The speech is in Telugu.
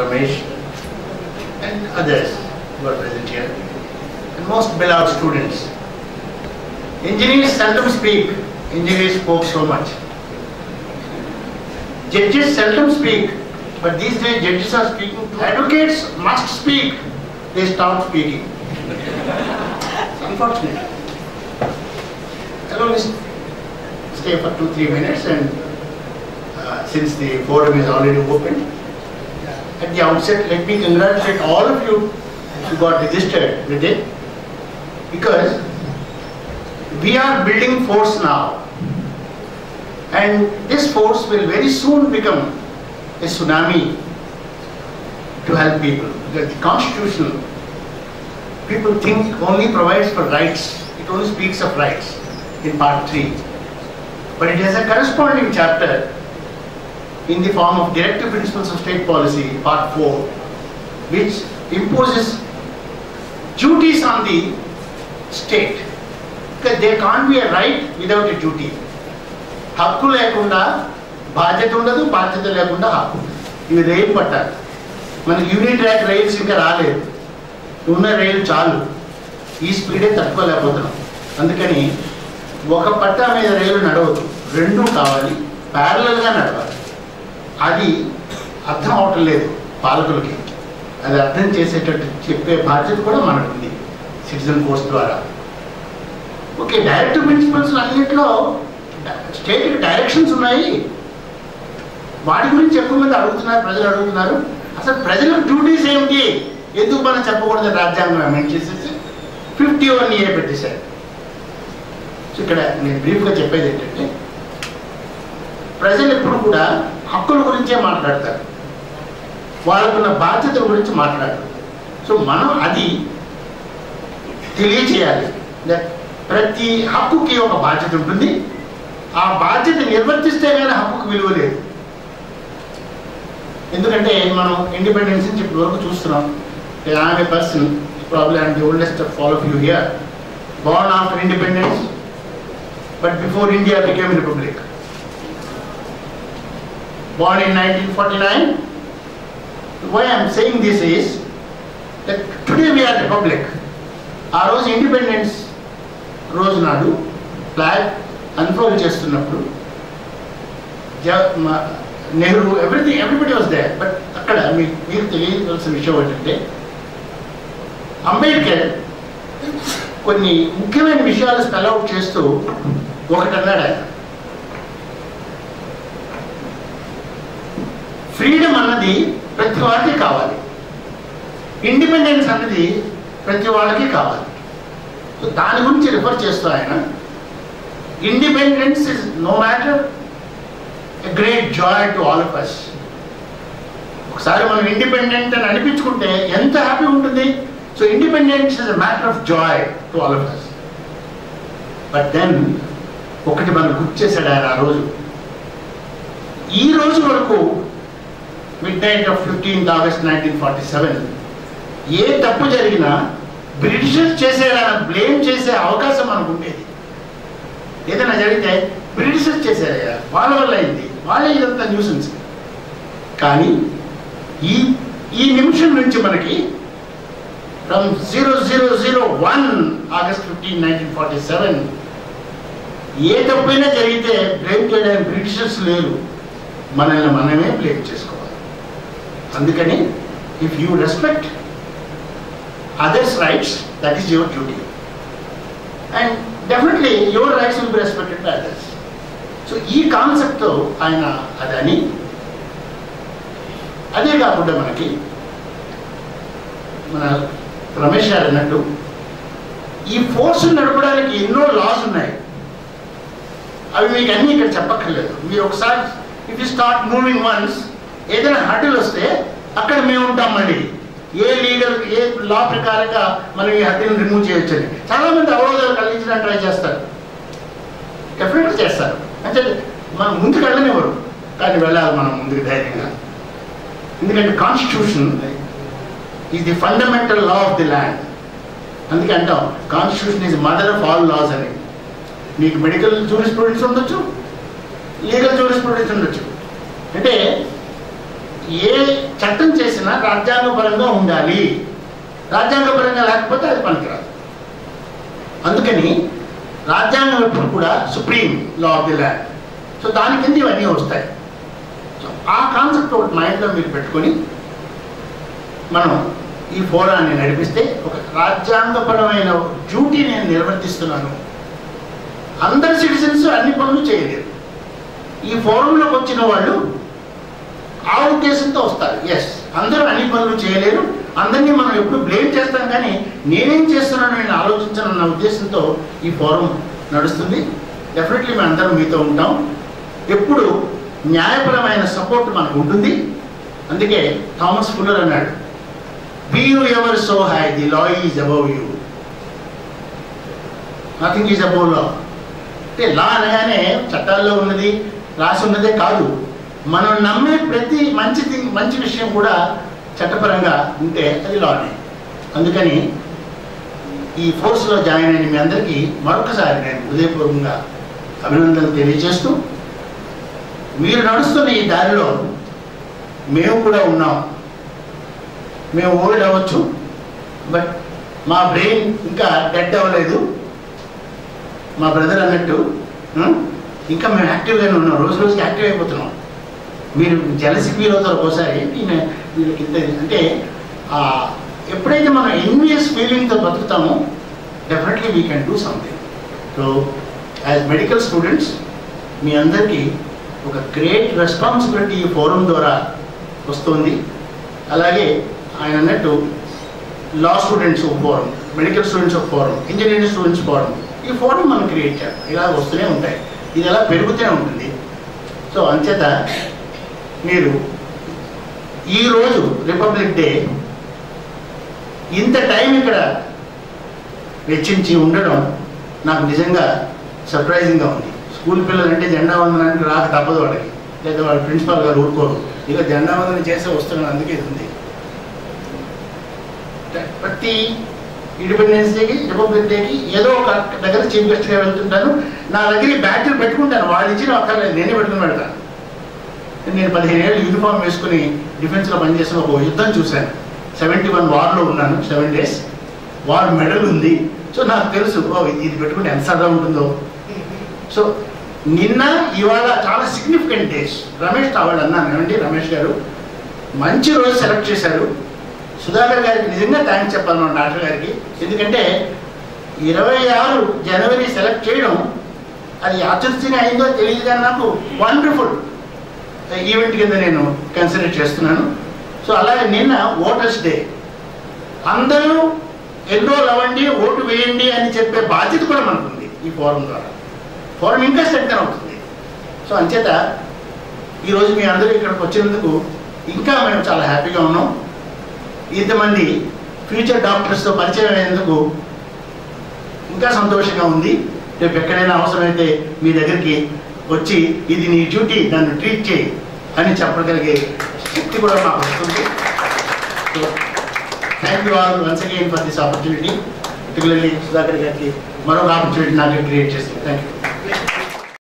Ramesh, and others who are present here, and most beloved students. Engineers seldom speak, engineers spoke so much. Judges seldom speak, but these days judges are speaking. Advocates must speak, they stop speaking. It's unfortunate. I'll only stay for two, three minutes and uh, since the forum is already open, at the outset, let me congratulate all of you who got registered with it because we are building force now and this force will very soon become a tsunami to help people. Because the constitution, people think only provides for rights, it only speaks of rights in part 3. But it has a corresponding chapter in the form of Directive Principles of State Policy, Part 4, which imposes duties on the state. Because there can't be a right without a duty. హక్కు లేకుండా బాధ్యత ఉండదు బాధ్యత లేకుండా హక్కు ఇవి రైలు పట్టాలి మనకి యూనిట్ ట్రాక్ రైల్స్ ఇంకా రాలేదు ఉన్న రైలు చాలు ఈ స్పీడే తట్టుకోలేకపోతున్నాం అందుకని ఒక పట్టా మీద రైలు నడవదు రెండు కావాలి ప్యారలల్గా నడవాలి అది అర్థం అవటం లేదు పాలకులకి. అది అర్థం చేసేటట్టు చెప్పే బాధ్యత కూడా మనకు ఉంది సిటిజన్ కోర్స్ ద్వారా. ఓకే డైరెక్ట్ ప్రిన్సిపల్స్ అన్నింటిలో స్టేట్కి డైరెక్షన్స్ ఉన్నాయి. వాటి గురించి ఎక్కువ మంది అడుగుతున్నారు ప్రజలు అడుగుతున్నారు. అసలు ప్రజల డ్యూటీస్ ఏమిటి? ఎందుకు మనం చెప్పకూడదు రాజ్యాంగం అమెండ్ చేసేసి ఫిఫ్టీ వన్ ఏ పెట్టేశారు. సో ఇక్కడ నేను బ్రీఫ్గా చెప్పేది ఏంటంటే ప్రజలు ఎప్పుడు కూడా హక్కుల గురించే మాట్లాడతారు. వాళ్ళకున్న బాధ్యతల గురించి మాట్లాడతారు సో మనం అది తెలియచేయాలి ప్రతి హక్కుకి ఒక బాధ్యత ఉంటుంది. ఆ బాధ్యత నిర్వర్తిస్తే కానీ హక్కుకు విలువ లేదు. ఎందుకంటే మనం ఇండిపెండెన్స్ నుంచి ఇప్పటి వరకు చూస్తున్నాం. I'm a person probably I'm the oldest of all of you here born after independence but before India became a republic. Born in 1949 why I am saying this is that today we are republic. ఆ రోజు ఇండిపెండెన్స్ రోజు నాడు ఫ్లాగ్ అన్ఫోల్డ్ చేస్తున్నప్పుడు Nehru everything everybody was there but అక్కడ మీకు మీకు తెలియవలసిన విషయం ఏంటంటే అంబేద్కర్ కొన్ని ముఖ్యమైన విషయాలు స్పెల్ అవుట్ చేస్తూ ఒకటి అన్నాడు ఆయన. ఫ్రీడమ్ అన్నది ప్రతి వాళ్ళకి కావాలి. ఇండిపెండెన్స్ అన్నది ప్రతి వాళ్ళకి కావాలి. సో దాని గురించి రిఫర్ చేస్తూ ఆయన independence is no matter a great joy to all of us ఒకసారి మనం ఇండిపెండెంట్ అని అనిపించుకుంటే ఎంత హ్యాపీ ఉంటుంది. So independence is a matter of joy to all of us but then ఒకటి మనం గుర్తు చేశాడు ఆయన ఆ రోజు. ఈ రోజు వరకు midnight of fifteenth August nineteen forty seven ఏ తప్పు జరిగినా బ్రిటిషర్స్ చేసేయాలని బ్లేమ్ చేసే అవకాశం మనకు ఉండేది ఏదైనా జరిగితే బ్రిటిషర్స్ చేశారయ్యా వాళ్ళ వల్ల అయింది. వాళ్ళే ఇదంతా న్యూసెన్స్ కానీ ఈ ఈ నిమిషం నుంచి మనకి from zero zero zero one August fifteen nineteen forty seven ఏ తప్పైనా జరిగితే బ్లేమ్ చేయడానికి బ్రిటిషర్స్ లేరు. మనల్ని మనమే బ్లేమ్ చేసుకోవాలి. అందుకని if you respect others rights that is your duty and definitely your rights will be respected by others so ఈ కాన్సెప్ట్తో ఆయన అదని. అదే కాకుండా మనకి మన రమేష్ గారు అన్నట్టు ఈ ఫోర్స్ నడపడానికి ఎన్నో లాస్ ఉన్నాయి. అవి మీకు అన్నీ ఇక్కడ చెప్పక్కర్లేదు. మీరు ఒకసారి if you start moving once ఏదైనా హడ్డలు వస్తే అక్కడ మేము ఉంటాం మళ్ళీ. ఏ లీగల్ ఏ లా ప్రకారంగా మనం ఈ హద్దులను రిమూవ్ చేయొచ్చని. చాలా మంది అవరోధాలు కలిగించడానికి ట్రై చేస్తారు. డెఫినెట్గా చేస్తారు. అంటే మనం ముందుకు వెళ్ళనివ్వరు. కానీ వెళ్ళాలి మనం ముందుకు ధైర్యంగా. ఎందుకంటే constitution is the fundamental law of the land అందుకే అంటాం constitution is mother of all laws అని. మీకు మెడికల్ జూరిస్ప్రూడెన్స్ ఉండొచ్చు లీగల్ జూరిస్ప్రూడెన్స్ ఉండొచ్చు. అంటే ఏ చట్టం చేసినా రాజ్యాంగపరంగా ఉండాలి. రాజ్యాంగపరంగా లేకపోతే అది పనికిరాదు. అందుకని రాజ్యాంగం ఎప్పుడు కూడా supreme law of the land. So దాని కింద ఇవన్నీ వస్తాయి. సో ఆ కాన్సెప్ట్ ఒకటి మైండ్లో మీరు పెట్టుకొని మనం ఈ ఫోరాన్ని నడిపిస్తే ఒక రాజ్యాంగపరమైన డ్యూటీ నేను నిర్వర్తిస్తున్నాను. అందరి సిటిజన్స్ అన్ని పనులు చేయలేరు ఈ ఫోరంలోకి వచ్చిన వాళ్ళు ఆ ఉద్దేశంతో వస్తారు. ఎస్ అందరూ అన్ని పనులు చేయలేరు. అందరినీ మనం ఎప్పుడు బ్లేమ్ చేస్తాం కానీ నేనేం చేస్తున్నాను నేను ఆలోచించానన్న ఉద్దేశంతో ఈ ఫోరం నడుస్తుంది. డెఫినెట్లీ మేము అందరం మీతో ఉంటాం. ఎప్పుడు న్యాయపరమైన సపోర్ట్ మనకు ఉంటుంది. అందుకే థామస్ ఫుల్లర్ అన్నాడు be you ever so high the law is above you nothing is above law అంటే లా అనగానే చట్టాల్లో ఉన్నది రాసి ఉన్నదే కాదు. మనం నమ్మే ప్రతి మంచి థింగ్ మంచి విషయం కూడా చట్టపరంగా ఉంటే అది లానే అందుకని ఈ ఫోర్స్లో జాయిన్ అయిన మీ అందరికీ మరొకసారి నేను హృదయపూర్వకంగా అభినందనలు తెలియజేస్తూ మీరు నడుస్తున్న ఈ దారిలో మేము కూడా ఉన్నాం. మేము ఓల్డ్ అవ్వచ్చు బట్ మా బ్రెయిన్ ఇంకా డెడ్ అవ్వలేదు. మా బ్రదర్ అన్నట్టు ఇంకా మేము యాక్టివ్గానే ఉన్నాం. రోజు రోజుకి యాక్టివ్ అయిపోతున్నాం. మీరు జలసి ఫీల్ అవుతారు ఒకసారి నేను వీళ్ళకి ఇంత అంటే ఎప్పుడైతే మనం ఎన్వియస్ ఫీలింగ్తో బతుకుతామో definitely we can do something so as medical students మీ అందరికీ ఒక గ్రేట్ రెస్పాన్సిబిలిటీ ఈ ఫోరం ద్వారా వస్తుంది. అలాగే ఆయన అన్నట్టు లా స్టూడెంట్స్ ఒక ఫోరం మెడికల్ స్టూడెంట్స్ ఒక ఫోరం ఇంజనీరింగ్ స్టూడెంట్స్ ఫోరం ఈ ఫోరం మనం క్రియేట్ చేయాలి ఇలా వస్తూనే ఉంటాయి. ఇది ఎలా పెరుగుతూనే ఉంటుంది. సో అంచేత మీరు ఈరోజు రిపబ్లిక్ డే ఇంత టైం ఇక్కడ వెచ్చించి ఉండడం నాకు నిజంగా సర్ప్రైజింగ్గా ఉంది. స్కూల్ పిల్లలంటే జెండా వందనానికి రాక తప్పదు వాళ్ళకి. లేదా వాళ్ళ ప్రిన్సిపాల్ గారు ఊరుకోరు. ఇక జెండా వందనం చేస్తే వస్తున్నాను అందుకే ఇది ఉంది. ప్రతి ఇండిపెండెన్స్ డేకి రిపబ్లిక్ డేకి ఏదో ఒక దగ్గర చీఫ్ గెస్ట్గా వెళ్తుంటాను. నా దగ్గర ఈ పెట్టుకుంటాను. వాళ్ళు ఇచ్చిన అక్కర్లేదు నేనే పెట్టుకుని పెడతాను. నేను పదిహేను ఏళ్ళు యూనిఫామ్ వేసుకుని డిఫెన్స్లో పనిచేసిన ఒక యుద్ధం చూశాను. సెవెంటీ వన్ వార్లో ఉన్నాను సెవెన్ డేస్ వార్ మెడల్ ఉంది. సో నాకు తెలుసు ఓ ఇది పెట్టుకుంటే ఎంత సరదా ఉంటుందో. సో నిన్న ఇవాళ చాలా సిగ్నిఫికెంట్ డేస్ రమేష్ తావాడు అన్నాను ఏమండి? రమేష్ గారు మంచి రోజు సెలెక్ట్ చేశారు. సుధాకర్ గారికి నిజంగా థ్యాంక్స్ చెప్పాలి మన డాక్టర్ గారికి. ఎందుకంటే ఇరవై ఆరు జనవరి సెలెక్ట్ చేయడం అది యాదృచ్ఛిగా అయిందో తెలియదు కానీ నాకు వండర్ఫుల్ ఈవెంట్ కింద నేను కన్సిడర్ చేస్తున్నాను. సో అలాగే నిన్న ఓటర్స్ డే అందరూ ఎన్రోల్ అవ్వండి ఓటు వేయండి అని చెప్పే బాధ్యత కూడా మనకుంది ఈ ఫోరం ద్వారా. ఫోరం ఇంకా స్ట్రెంగ్ అవుతుంది. సో అంచేత ఈరోజు మీ అందరూ ఇక్కడికి వచ్చినందుకు ఇంకా మేము చాలా హ్యాపీగా ఉన్నాం. ఇంతమంది ఫ్యూచర్ డాక్టర్స్తో పరిచయం అయినందుకు ఇంకా సంతోషంగా ఉంది. రేపు ఎక్కడైనా అవసరమైతే మీ దగ్గరికి వచ్చి ఇది నీ డ్యూటీ నన్ను ట్రీట్ చేయి అని చెప్పగలిగే శక్తి కూడా మాకు వస్తుంది. So thank you all once again for this opportunity particularly Sudhakar గారికి మరొక ఆపర్చునిటీ నాకు క్రియేట్ చేసింది. Thank you